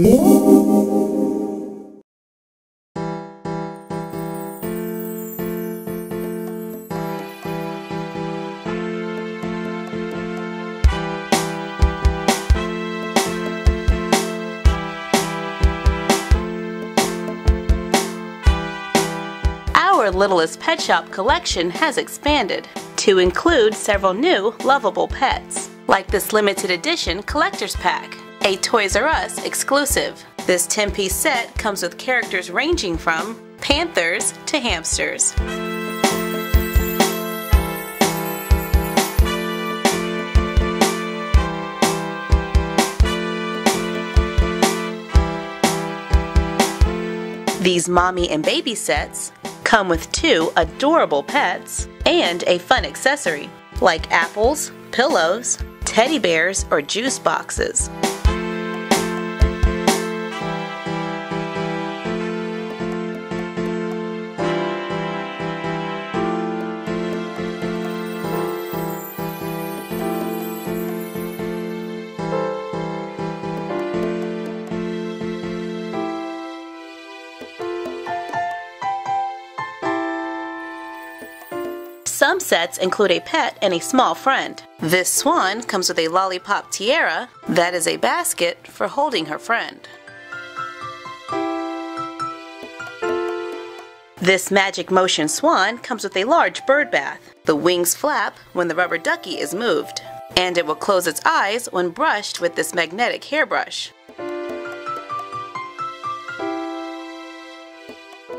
Our Littlest Pet Shop collection has expanded to include several new lovable pets, like this limited edition collector's pack, a Toys R Us exclusive. This 10 piece set comes with characters ranging from panthers to hamsters. These mommy and baby sets come with two adorable pets and a fun accessory like apples, pillows, teddy bears, or juice boxes. Some sets include a pet and a small friend. This swan comes with a lollipop tiara that is a basket for holding her friend. This magic motion swan comes with a large bird bath. The wings flap when the rubber ducky is moved, and it will close its eyes when brushed with this magnetic hairbrush.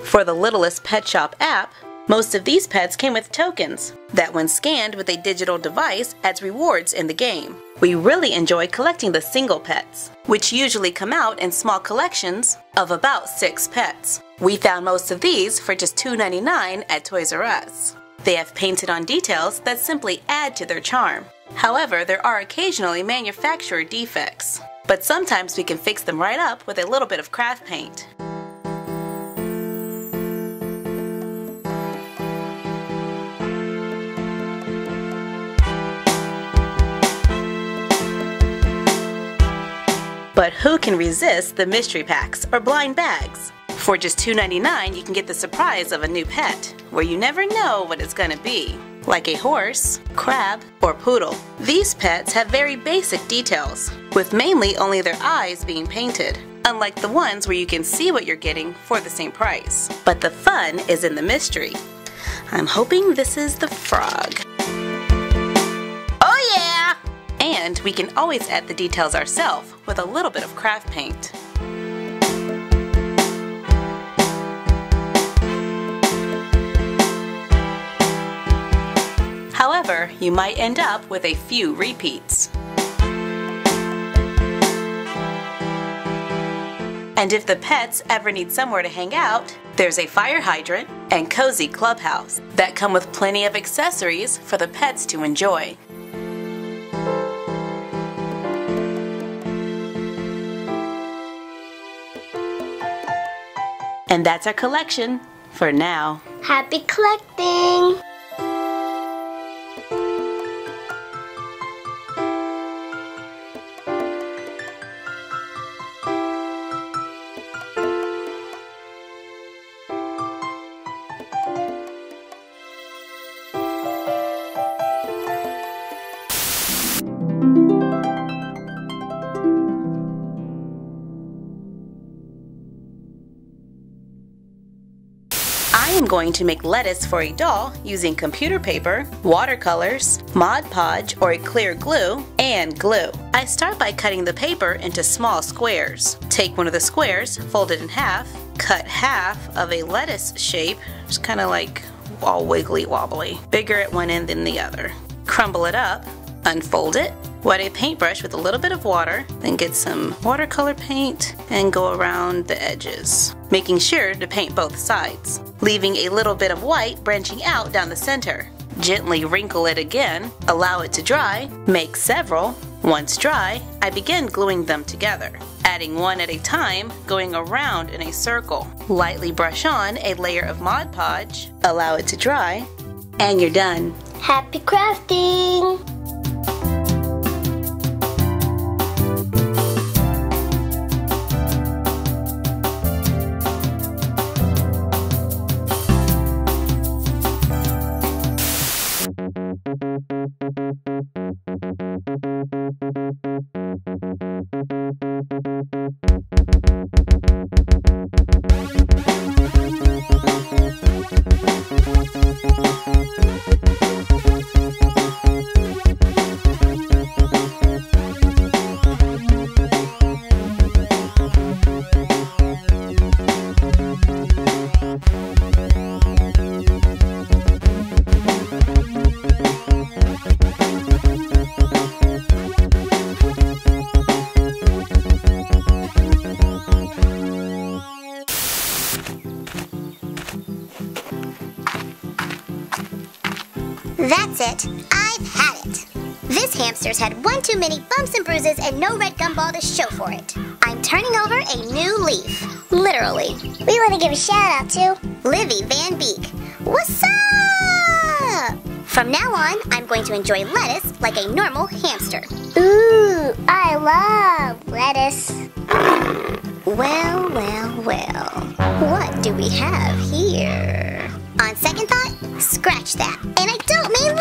For the Littlest Pet Shop app, most of these pets came with tokens that, when scanned with a digital device, adds rewards in the game. We really enjoy collecting the single pets, which usually come out in small collections of about six pets. We found most of these for just $2.99 at Toys R Us. They have painted on details that simply add to their charm. However, there are occasionally manufacturer defects, but sometimes we can fix them right up with a little bit of craft paint. But who can resist the mystery packs or blind bags? For just $2.99, you can get the surprise of a new pet, where you never know what it's gonna be, like a horse, crab, or poodle. These pets have very basic details, with mainly only their eyes being painted, unlike the ones where you can see what you're getting for the same price. But the fun is in the mystery. I'm hoping this is the frog. We can always add the details ourselves with a little bit of craft paint. However, you might end up with a few repeats. And if the pets ever need somewhere to hang out, there's a fire hydrant and cozy clubhouse that come with plenty of accessories for the pets to enjoy. And that's our collection for now. Happy collecting! Going to make lettuce for a doll using computer paper, watercolors, Mod Podge or a clear glue, and glue. I start by cutting the paper into small squares. Take one of the squares, fold it in half, cut half of a lettuce shape, just kind of like all wiggly wobbly, bigger at one end than the other. Crumble it up, unfold it, wet a paintbrush with a little bit of water, then get some watercolor paint and go around the edges, making sure to paint both sides, leaving a little bit of white branching out down the center. Gently wrinkle it again, allow it to dry, make several. Once dry, I begin gluing them together, adding one at a time, going around in a circle. Lightly brush on a layer of Mod Podge, allow it to dry, and you're done. Happy crafting! That's it. I've had it. This hamster's had one too many bumps and bruises and no red gumball to show for it. I'm turning over a new leaf. Literally. We want to give a shout out to Livy Van Beek. What's up? From now on, I'm going to enjoy lettuce like a normal hamster. Ooh, I love lettuce. Well, well, well. What do we have here? On second thought, scratch that. And I don't mean!